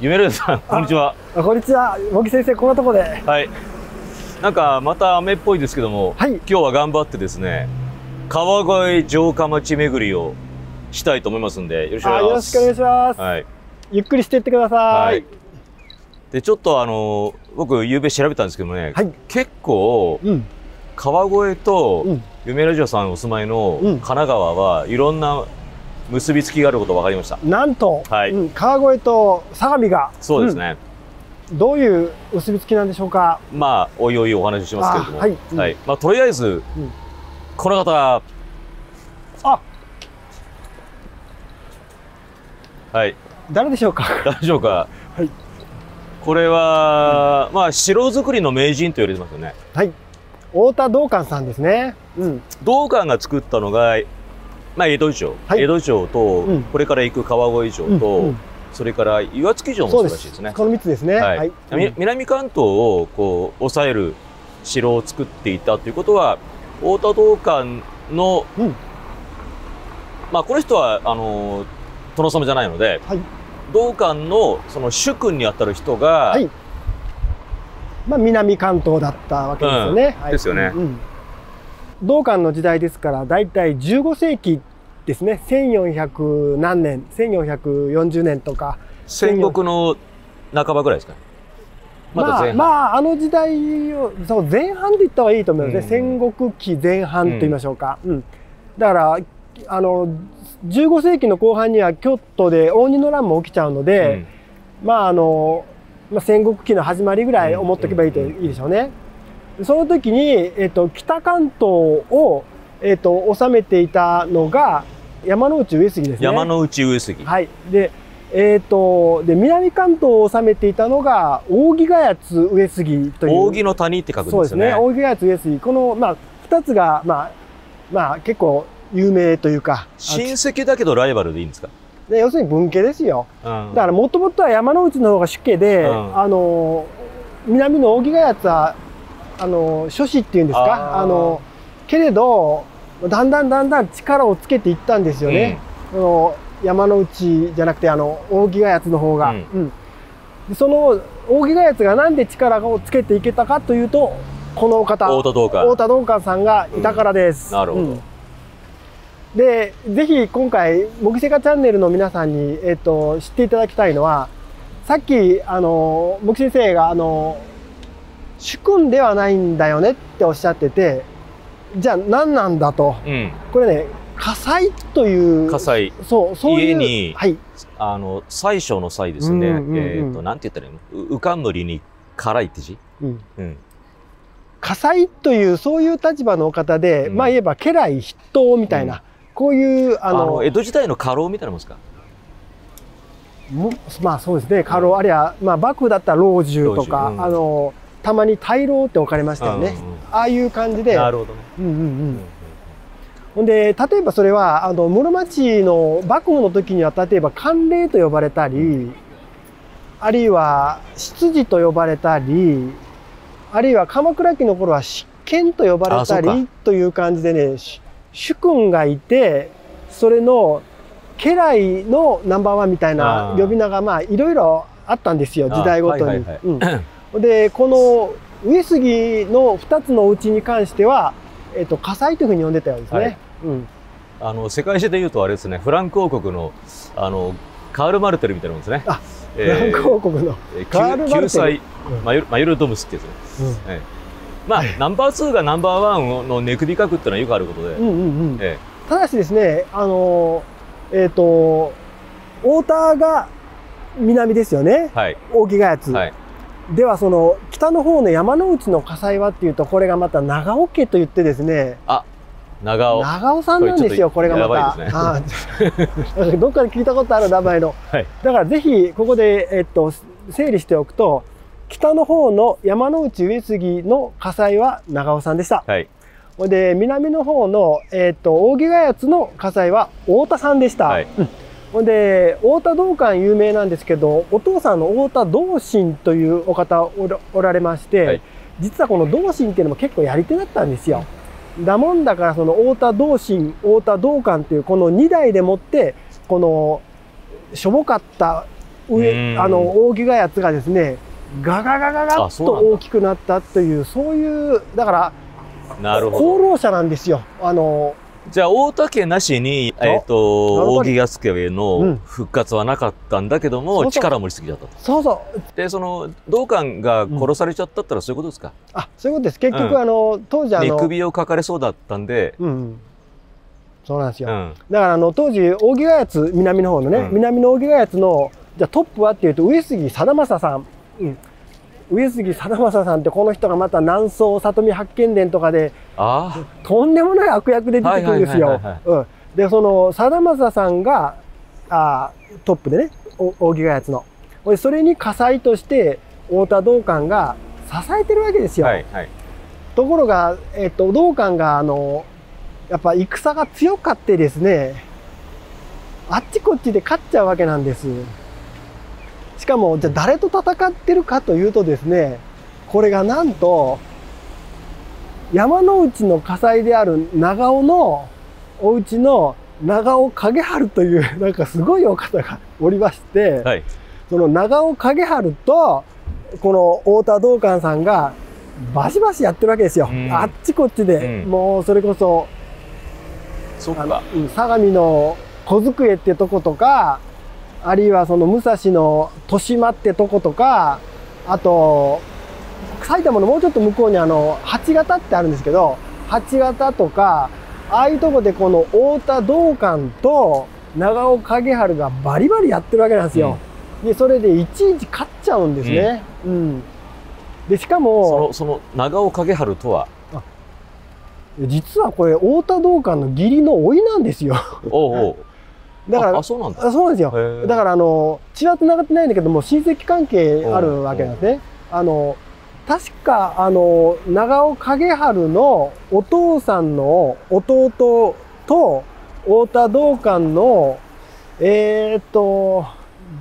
夢るさん、こんにちは。あこんにちは、茂木先生、こんなとこで。はい。なんか、また雨っぽいですけども、はい今日は頑張ってですね、川越城下町巡りをしたいと思いますんで、よろしくおあ願いします。よろしくお願いします。はい。ゆっくりしていってくださはいい。で、ちょっとあの、僕、夕べ調べたんですけどもね、はい。結構、うん。川越とうん夢ラジオさんお住まいのうん神奈川はいろんな結びつきがあることが分かりました。なんと、はいうん川越と相模が、そうですね。うんどういう結びつきなんでしょうか？まあ、おいおいお話ししますけれども。あはいうんまあ、とりあえず、うんこの方、あ、はい、誰でしょうか？大丈夫か？はいこれは、まあ、城作りの名人と言われてますよね。はい。太田道館さんですね。うん。道館が作ったのが、まあ、江戸城、はい。江戸城と、うん。これから行く川越城と、うんうんそれから岩槻城もそうそうですらしいです。ね。この三つですね。はい。はい。南関東をこう抑える城を作っていたということは太田道館の、うん。まあこの人はあの殿様じゃないので、はい。道館のその主君にあたる人が、はい。まあ、南関東だったわけですよね。はい。ですよね。うん。道館の時代ですから、だいたい15世紀ですね。1400何年、1440年とか。戦国の半ばぐらいですかね。まだまあ、前半。まあ、あの時代を、そう、前半で言った方がいいと思いますね。戦国期前半と言いましょうか。うん。だから、あの、15世紀の後半には京都で応仁の乱も起きちゃうので、まああの、まあ、戦国期の始まりぐらい思っておけばいいと、うんうんうんいいでしょうね。その時に、えっと、北関東を、えっと、治めていたのが山内上杉ですね。山の内上杉。はい。で、えっと、で、南関東を治めていたのが扇ヶ谷上杉という。扇の谷って書くんそうですすね。でよね。扇ヶ谷上杉。この、まあ、二つが、まあ、まあ、結構有名というか、親戚だけどライバルでいいんですか？で要するに文家ですよ。うんだからもともとは山之内の方が主家で、うんあの南の扇ヶ谷はあの諸子っていうんですか？あのけれどだんだんだんだん力をつけていったんですよね、あの山之内じゃなくてあの扇ヶ谷の方が、うん。うん。でその扇ヶ谷がなんで力をつけていけたかというとこの方太田道館。太田道館さんがいたからです。なるほど。うん。で、ぜひ今回、模擬セカチャンネルの皆さんに、えっと、知っていただきたいのは、さっき、あの、模擬先生が、あの、主君ではないんだよねっておっしゃってて、じゃあ何なんだと。うん。これね、火災という、火災。そう、そういう。家にはい。あの、最初の際ですね。うんうんうんうんえっ、と、なんて言ったらいいの？う、うかんむりに辛いって字？うんうん。火災という、そういう立場のお方で、うんまあ言えば家来筆頭みたいな、うんこういう、ああの、の、江戸時代の家老みたいなもんですか？もまあそうですね、家老、あるいは、まあ、幕府だったら老中とか、あのたまに大老って置かれましたよね、うんうんああいう感じで、なるほどね。うんうんううんん、ほんで例えばそれはあの室町の幕府の時には例えば官令と呼ばれたり、あるいは執事と呼ばれたり、あるいは鎌倉期の頃は執権と呼ばれたりという感じでね、し主君がいて、それの家来のナンバーワンみたいな呼び名がまあいろいろあったんですよ、時代ごとに。で、この上杉の2つのうちに関しては、えっと、火災というふうに呼んでたようですね。はいうんあの、世界史で言うとあれですね、フランク王国の、あの、カール・マルテルみたいなもんですね。あえフランク王国の。えーカールマルテルマユルマユルドムスってやつね。うんええまあ、ナンバー2がナンバー1の寝首かくっていうのはよくあることで。うんうんうん。えただしですね、あの、えっ、と、太田が南ですよねえ、はい。扇ヶ谷。はい。では、その、北の方の山之内の火災はっていうと、これがまた長尾家と言ってですね、長尾。長尾さんなんですよ、ここれがまた。やああどっかで聞いたことある名前の。はい。だからぜひ、ここで、えっと、整理しておくと、北の方の山之内上杉の火災は長尾さんでした。はい。で、南の方の、えっと、扇ヶ谷の火災は太田さんでした。はいうんほんで、太田道館有名なんですけど、お父さんの太田道心というお方おらおられまして、はい実はこの道心っていうのも結構やり手だったんですよ。だもんだからその太田道心、太田道館っていうこの2代でもって、このしょぼかった上あの扇ヶ谷がですねガガガガガッと大きくなったというそういうだからなるほど功労者なんですよ。あのじゃあ大竹なしに、えっ、ー、と扇ヶ助の復活はなかったんだけども、うん、力盛りすぎちゃったそうそう。でその道館が殺されちゃったったらそういうことですか、うん、あそういうことです。結局、うん、あの当時あの首をかかれそうだったんで、うんそうなんですよ、だからあの当時扇ヶ谷南の方のね、南の扇ヶ谷のじゃトップはっていうと上杉貞正さん、うん上杉貞正さんってこの人がまた南宋里見八犬伝とかでとんでもない悪役で出てくるんですよ。でその貞正さんがあトップでね扇ヶ谷の。それに火災として太田道館が支えてるわけですよ。はいはい、ところが、えっと、道館があのやっぱ戦が強かってですねあっちこっちで勝っちゃうわけなんです。しかも、じゃあ誰と戦ってるかというとですね、これがなんと、山之内の火災である長尾のお家の長尾影春という、なんかすごいお方がおりまして、はい、その長尾影春と、この太田道館さんがバシバシやってるわけですよ。あっちこっちで、うん、もうそれこそ、そっか。相模の小机ってとことか、あるいはその武蔵の豊島ってとことか、あと、埼玉のもうちょっと向こうにあの、八形ってあるんですけど、八形とか、ああいうとこでこの太田道館と長尾影春がバリバリやってるわけなんですよ。うん、で、それでいちいち勝っちゃうんですね。うん。うん、で、しかも、その、その長尾影春とは？実はこれ太田道館の義理の甥なんですよ。おうおうだからあそうなんだ。そうなんですよ。だからあの血は繋がってないんだけども親戚関係あるわけなんですね。あの確かあの長尾影春のお父さんの弟と太田道館のえー、っと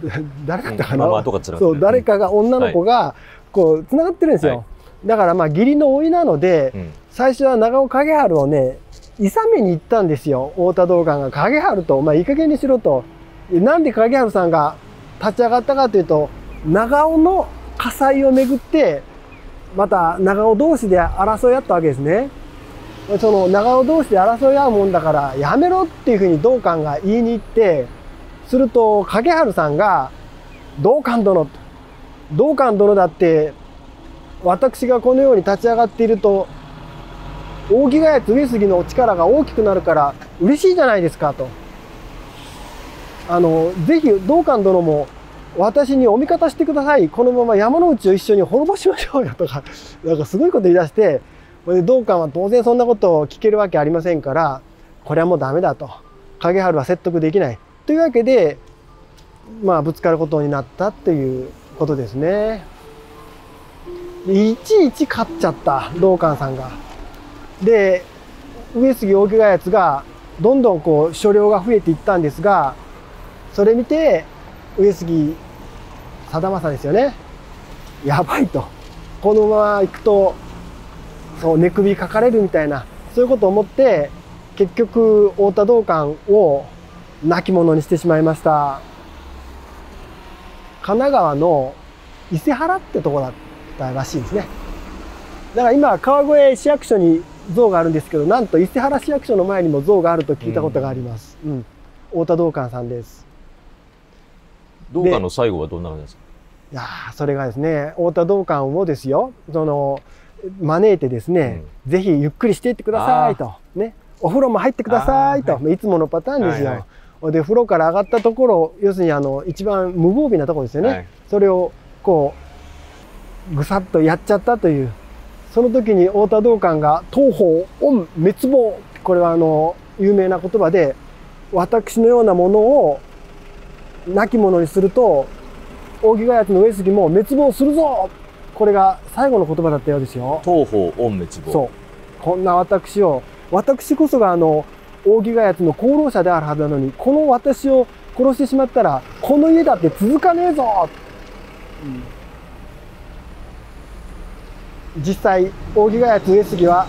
誰だったかな、うん、かそう誰かが女の子がこう繋がってるんですよ、はい、だからまあ義理の甥なので、うん、最初は長尾影春をねいさめに行ったんですよ。太田道館が影春と、まあ、いい加減にしろと。なんで影春さんが立ち上がったかというと長尾の火災をめぐってまた長尾同士で争い合ったわけですね。その長尾同士で争い合うもんだからやめろっていうふうに道館が言いに行ってすると影春さんが「道館殿」道館殿だって私がこのように立ち上がっていると扇ヶ谷上杉の力が大きくなるから嬉しいじゃないですかと。あの、ぜひ道館殿も私にお味方してください。このまま山之内を一緒に滅ぼしましょうよとか、なんかすごいこと言い出して、道館は当然そんなことを聞けるわけありませんから、これはもうダメだと。影春は説得できない。というわけで、まあぶつかることになったっていうことですね。いちいち勝っちゃった、道館さんが。で上杉大木がやつがどんどんこう所領が増えていったんですがそれ見て上杉貞政ですよね。やばいと。このまま行くとそう寝首かかれるみたいなそういうことを思って結局太田道館を亡き者にしてしまいました。神奈川の伊勢原ってとこだったらしいですね。だから今川越市役所に像があるんですけどなんと伊勢原市役所の前にも像があると聞いたことがあります、うん、うん、太田道館さんです。道館の最後はどんな感じですか？いやそれがですね太田道館をですよその招いてですね、うん、ぜひゆっくりしていってくださいと。ね。お風呂も入ってくださいと、はい、いつものパターンですよ、はいはい、で風呂から上がったところ要するにあの一番無防備なところですよね、はい、それをこうぐさっとやっちゃったというその時に太田道館が東方御滅亡。これはあの有名な言葉で私のようなものを亡き者にすると扇ヶ谷の上杉も滅亡するぞ。これが最後の言葉だったようですよ。東方御滅亡。そう。こんな私を私こそがあの扇ヶ谷の功労者であるはずなのにこの私を殺してしまったらこの家だって続かねえぞ、うん実際扇ヶ谷上杉は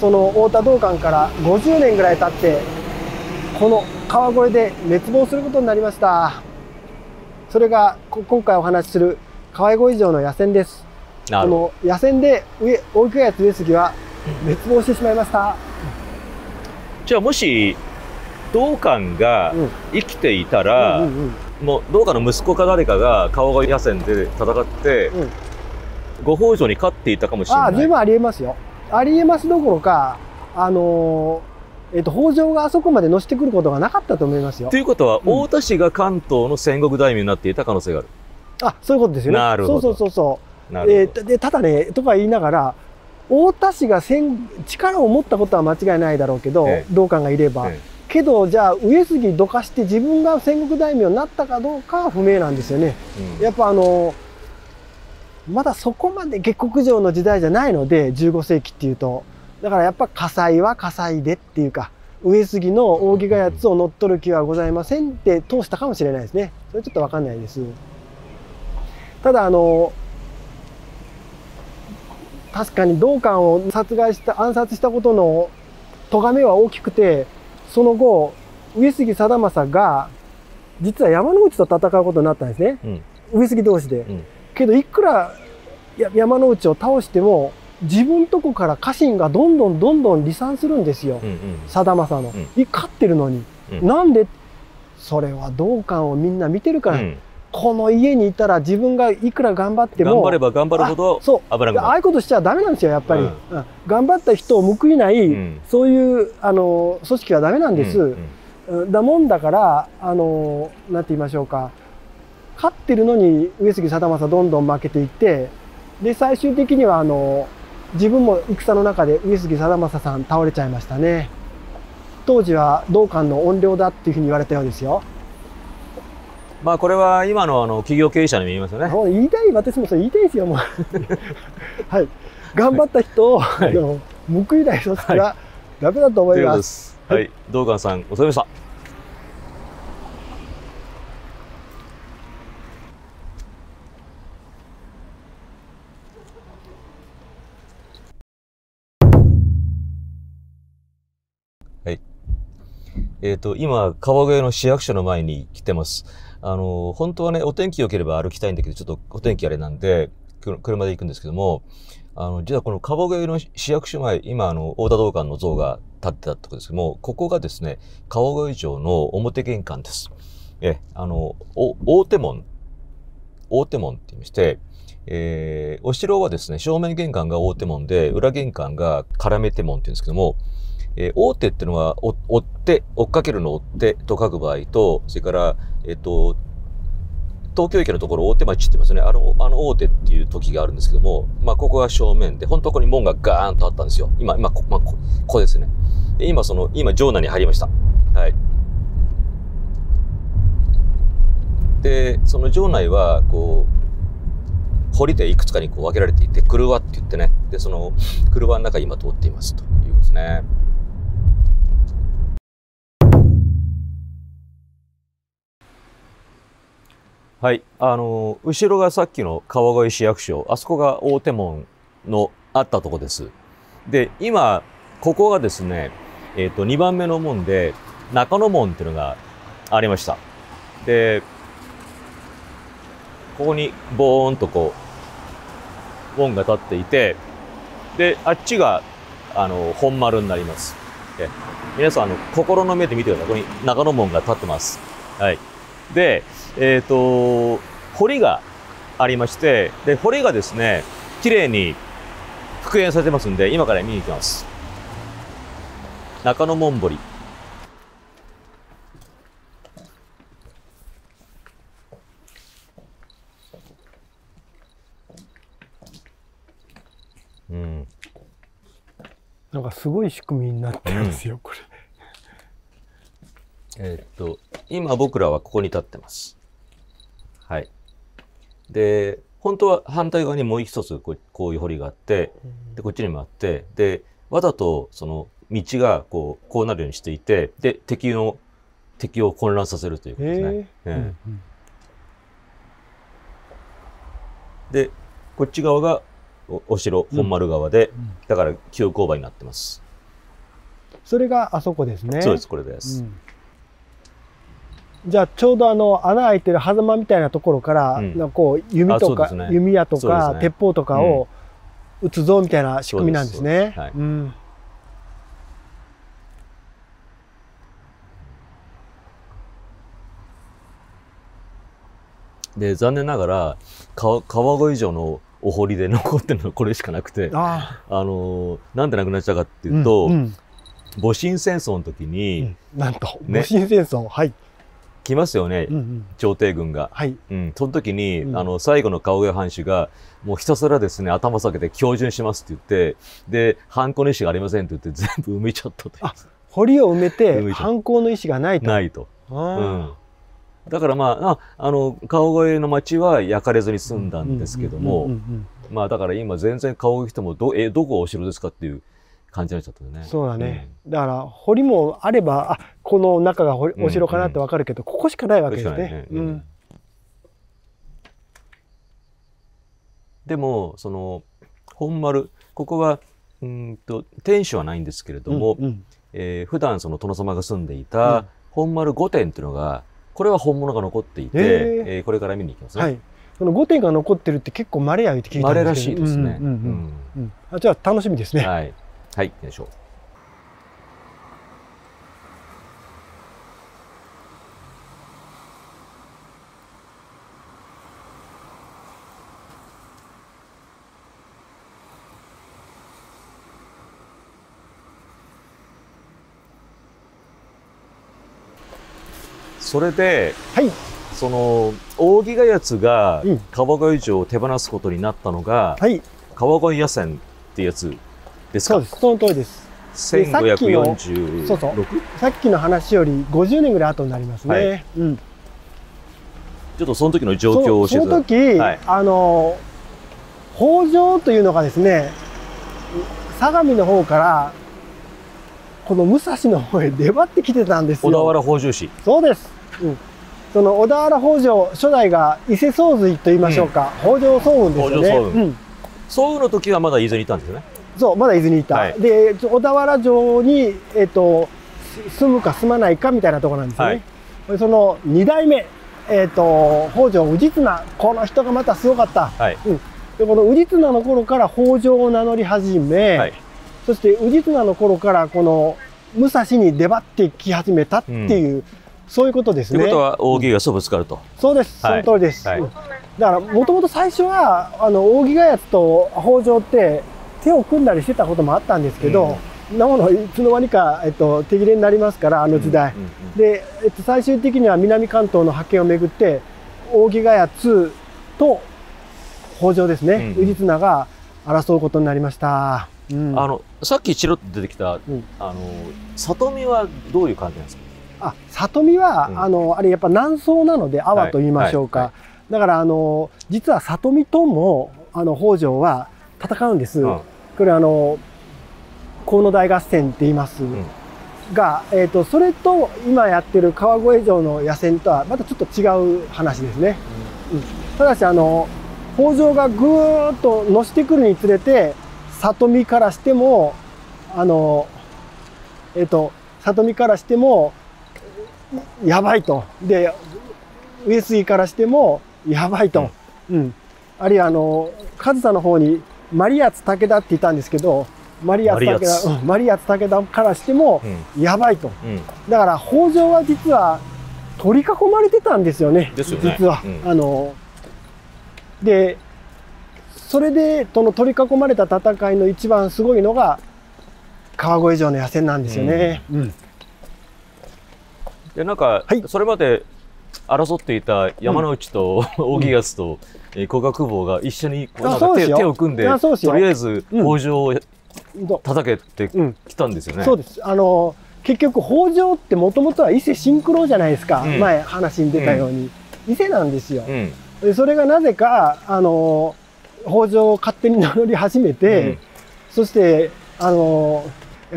その太田道館から50年ぐらい経ってこの川越で滅亡することになりましたそれがこ今回お話しする川越城の野戦です。こ。の野戦で上大木ヶ谷上杉は滅亡してしまいました。じゃあもし、道館がうん生きていたら、もう道館の息子か誰かが川越野戦で戦って、うんご北条に勝っていたかもしれああ、ない。十分ありえますよ。ありえますどころか、あのーえっ、と、北条があそこまで乗せてくることがなかったと思いますよと。いうことは、うん太田氏が関東の戦国大名になっていた可能性がある。あ、そういうことですよね。なるほどそうそうそうそう。なるほど。えーでただね、とか言いながら、太田氏が戦力を持ったことは間違いないだろうけど、ええ道館がいれば。えけど、じゃあ、上杉どかして自分が戦国大名になったかどうかは不明なんですよね。えうんやっぱあのまだそこまで下克上の時代じゃないので、15世紀っていうと。だからやっぱ火災は火災でっていうか、上杉の扇がやつを乗っ取る気はございませんって通したかもしれないですね。それちょっとわかんないです。ただあの、確かに道館を殺害した、暗殺したことの咎めは大きくて、その後、上杉貞政が、実は山之内と戦うことになったんですね。うん上杉同士で。うんけど、いくらや山之内を倒しても、自分とこから家臣がどんどんどんどん離散するんですよ。うんうん貞政の。うんい勝ってるのに。うんなんでそれは道館をみんな見てるから、うんこの家にいたら自分がいくら頑張っても。頑張れば頑張るほどあそう。危な。ああいうことしちゃダメなんですよ、やっぱり。うんうん頑張った人を報いない、うんそういう、あの、組織はダメなんです。だもんだから、あの、なんて言いましょうか。勝ってるのに上杉貞政どんどん負けていって、で、最終的には、あの、自分も戦の中で上杉貞政さん倒れちゃいましたね。当時は道館の怨霊だっていうふうに言われたようですよ。まあこれは今のあの企業経営者にも言いますよね。言いたい、私もそれ言いたいですよ、もう。はい。頑張った人を、いあの報いない組織はダメだと思といま。ですす。はい。道館さん、お疲れ様でした。えっ、と、今、川越の市役所の前に来てます。あの、本当はね、お天気良ければ歩きたいんだけど、ちょっとお天気あれなんで、車で行くんですけども、あの、実はこの川越の市役所前、今、あの、大田道館の像が立ってたところですけども、ここがですね、川越城の表玄関です。え、あの、お大手門、大手門って言いまして、えーお城はですね、正面玄関が大手門で、裏玄関が絡め手門って言うんですけども、えー大手っていうのは、追って、追っかけるの追ってと書く場合と、それから、えっ、と、東京駅のところ大手町って言いますね。あの、あの大手っていう時があるんですけども、まあ、ここが正面で、本当ここに門がガーンとあったんですよ。今、今、こ、まあ、ここですね。で今、その、今、城内に入りました。はい。で、その城内は、こう、堀でいくつかにこう分けられていて、車って言ってね。で、その、車の中今通っていますということですね。はい。あの、後ろがさっきの川越市役所、あそこが大手門のあったとこです。で、今、ここがですね、えっ、と、2番目の門で、中野門っていうのがありました。で、ここにボーンとこう、門が立っていて、で、あっちが、あの、本丸になります。皆さん、あの、心の目で見てください。ここに中野門が立ってます。はい。で、えっ、と、堀がありまして、で、堀がですね、綺麗に復元されてますんで、今から見に行きます。中野門堀。うん。なんかすごい仕組みになってますよ、これ。えーっと、今僕らはここに立ってます。はい。で、本当は反対側にもう一つこうこういう堀があって、で、こっちにもあって、で、わざとその道がこう、こうなるようにしていて、で、敵の、敵を混乱させるということですね。へえええうんうんで、こっち側がおお城、本丸側で、うんだから急勾配になってます。それがあそこですね。そうです、これです。うんじゃあちょうどあの穴開いてる狭間みたいなところから、うん。こう弓とか、ね。弓矢とか、ね。鉄砲とかを撃つぞみたいな仕組みなんですね。で残念ながら、川川越城のお堀で残ってるのは これしかなくて、ああのーなんでなくなっちゃったかってあ、いうと、んん。戊辰戦争の時に、うん。なんと、ね。戊辰戦争、はい、来ますよね、うんうん。朝廷軍が。はい、うん、その時に、うん。あの、最後の川越藩主が、もうひたすらですね、頭下げて標準しますって言って、で、犯行の意思がありませんって言って全部埋めちゃったと堀を埋め埋て犯行の意思がないと。ないと。だからまあ、ああの、川越の町は焼かれずに済んだんですけどうんもまあだから今全然川越来ても、ど、え、どこお城ですかっていう感じになっちゃったよね。そうだね、だから堀もあればあこの中が堀お城かなってわかるけど、ここしかないわけですね。ねううんんでも、その、本丸、ここは、うんと、天守はないんですけれども、うんうんえー普段その殿様が住んでいうんた本丸御殿っていうのが、これは本物が残っていて、えーこれから見に行きますね。はい。その御殿が残ってるって結構稀や言って聞いたん稀らですけど。しいですね。うんうんうんうんあじゃあ楽しみですね。うんはい。はい、よいしょ。それで、はい。その扇ヶ谷がうん川越城を手放すことになったのが、はい。川越野戦ってやつですか？そうです。その通りです。でさっきの1546そうそうさっきの話より50年ぐらい後になりますね。はいうん。ちょっとその時の状況を教えてその時、はいあの北条というのがですね相模の方からこの武蔵の方へ出張ってきてたんですよ。小田原北条氏そうです。うん。その小田原北条初代が伊勢宗瑞と言いましょうか、北条早雲ですよね。北条早雲うん。そうの時はまだ伊豆にいたんですよねそうまだ伊豆にいた。はい。で小田原城にえっ、とす住むか住まないかみたいなところなんですよね。その二代目えっ、と北条氏綱この人がまたすごかった。はい。でこの氏綱の頃から北条を名乗り始め、はい。そして氏綱の頃からこの武蔵に出張ってき始めたっていう、そういうことですね。ということは扇ヶ谷とぶつかると、そうです、はい。その通りです。はい。うん。だからもともと最初はあの扇ヶ谷と北条って手を組んだりしてたこともあったんですけど、なものいつの間にか、えっと、手切れになりますからあの時代。うんうんうんで、えっと、最終的には南関東の覇権をめぐって扇ヶ谷2と北条ですね、うん氏綱が争うことになりました。うん。あのさっきチロッと出てきた、うん。あの里見はどういう感じなんですか？あ里見は、うん。あのあれやっぱ南宋なので阿波と言いましょうか、はい。はだからあの実は里見ともあの北条は戦うんです、うんこれあの河野大合戦って言います、ん。が、えー、とそれと今やってる川越城の野戦とはまたちょっと違う話ですね、うん。ただしあの北条がぐーっとのしてくるにつれて里見からしてもあのえっ、と里見からしてもやばいと。で上杉からしてもやばいと、うん。あるいはあの上総の方にマリアツ武田って言ったんですけどマリアツ武田うんマリアツ武田からしてもうん。やばいと。うん。だから北条は実は取り囲まれてたんですよねですよね。実は、うん。あのでそれでその取り囲まれた戦いの一番すごいのが川越城の野戦なんですよね、うん。でなんか、はい。それまで争っていた山内と扇安と、えー古賀久保が一緒にこうなんか手を組んでとりあえずうん。北条をど叩けってうん。きたんですよね。そうです。あの結局北条ってもともとは伊勢シンクロじゃないですか、うん。前話に出たように、伊勢なんですよ、うん。でそれがなぜかあの北条を勝手に名乗り始めて、そしてあの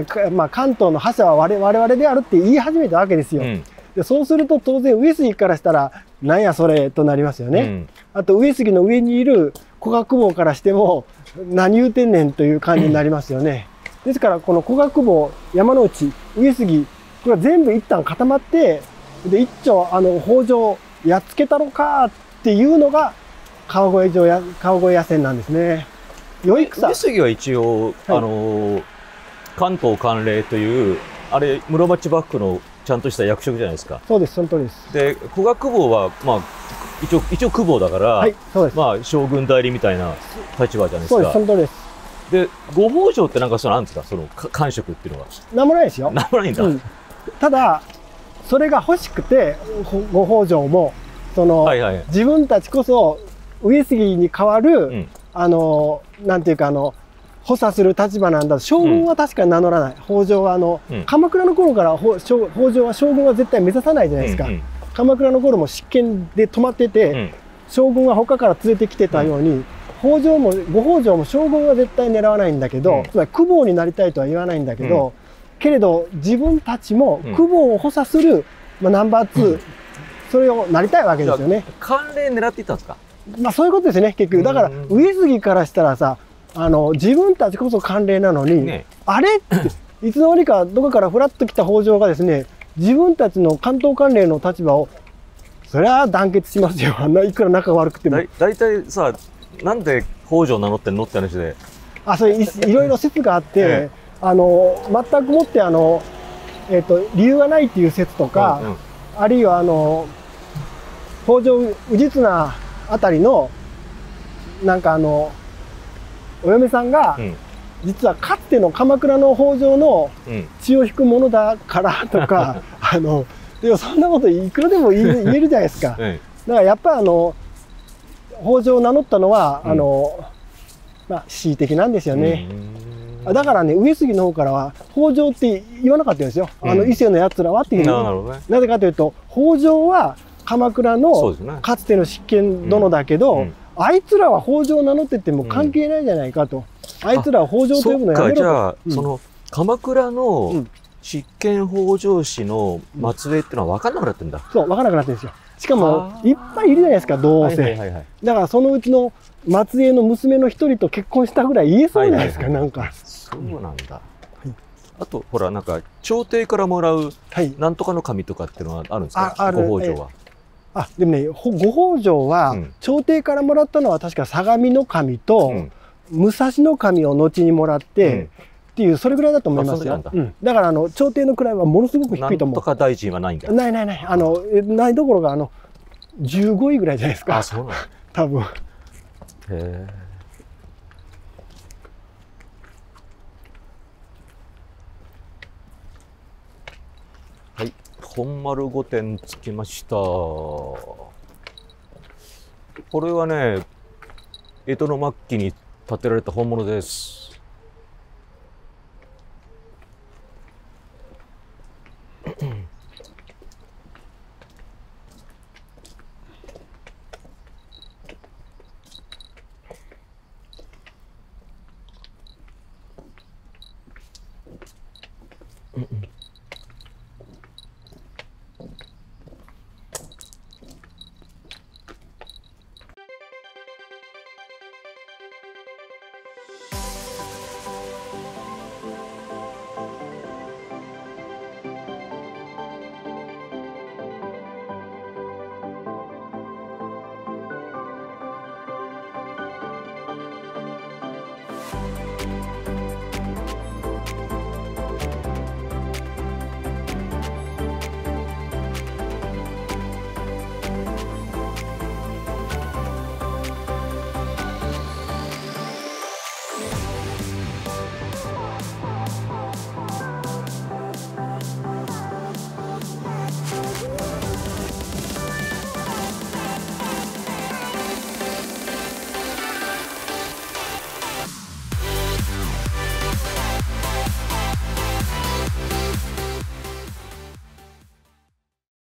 かまあ、関東の覇者は我々であるって言い始めたわけですよ。うんでそうすると当然上杉からしたらなんやそれとなりますよね。うんあと上杉の上にいる古賀久保からしても何言うてんねんという感じになりますよね。ですからこの古賀久保山之内上杉これは全部一旦固まってで一丁あの北条やっつけたのかっていうのが川越城や川越野戦なんですね。良い草上杉は一応、はいあのー関東関連という、あれ、室町幕府のちゃんとした役職じゃないですか。そうですその通りです。で、古賀久保は、まあ、一応、一応久保だから、はいそうです。まあ、将軍代理みたいな立場じゃないですそうですそか。の通りです。で、ご北条ってなんかその、なんですか、その、か官職っていうのは。なんもないですよ。なんもないんだ。うん、ただそれが欲しくてごご北条もその、はいはい。自分たちこそ上杉に代わる、うんあのなんていうかあの補佐する立場なんだ。将軍は確かに名乗らない、北条はあの、うん。鎌倉の頃から北条は将軍は絶対目指さないじゃないですか、うん鎌倉の頃も執権で止まってて、うん。将軍は他から連れてきてたように、北条もご北条も将軍は絶対狙わないんだけど、うん。つまり久保になりたいとは言わないんだけど、けれど自分たちもうん。久保を補佐する、まあ、ナンバー2、うん。それをなりたいわけですよね。関連狙っていったんですか？まあそういうことですね結局。だからうん。上杉からしたらさあの自分たちこそ慣例なのに、ね。あれ？っ ていつの間にかどこかからフラッと来た北条がですね自分たちの関東関連の立場をそれは団結しますよ。あんないくら仲悪くても。大体さ、なんで北条名乗ってんのって話で。あそういろいろ説があって、え。あの全くもってあの、えっと理由がないっていう説とか、うんうん。あるいはあの北条氏綱あたりのなんかあのお嫁さんが、うん実はかつての鎌倉の北条のうん。血を引くものだから とかあのでもそんなこといくらでも言える じゃないですか。だかえらやっぱりあの北条を名乗ったのは、うんあのまあ恣意的なんですえよね。うんだからね上杉の方からは北条って言わなかったんですよ。あのうん伊勢のやつらはっていうふうになぜかというと北条は鎌倉の。かつての執権殿だけど、うんあいつらは北条を名乗ってても関係ないじゃないかと、あいつらは北条と呼ぶのやめろと。じゃあ、うん。その、鎌倉うのん。執権北条氏の末裔ってのは分かんなくなってんだ。そう分からなくなってるんですよ。しかもいっぱいいるじゃないですかどうせ、はいはいはいはい。だからそのうちの末裔の娘の一人と結婚したぐらい言えそうじゃないですか、はいはいはい。なんか。そうなんだ。あと、ほら、なんか、朝廷からもらう、はい。なんとかの神とかっていうのはあるんですか？あある。ご北条は。あでもねほご北条は、うん。朝廷からもらったのは確か相模の神と、うん。武蔵の神を後にもらって、うん。っていうそれぐらいだと思いますよ。だうん。だからあの朝廷の位はものすごく低いと思う。とか大臣はないんだ。ないないない。あのえないどころがあの15位ぐらいじゃないですか。あ、そうなんだ。多分。へえ。はい、本丸御殿着きました。これはね、江戸の末期に建てられた本物です。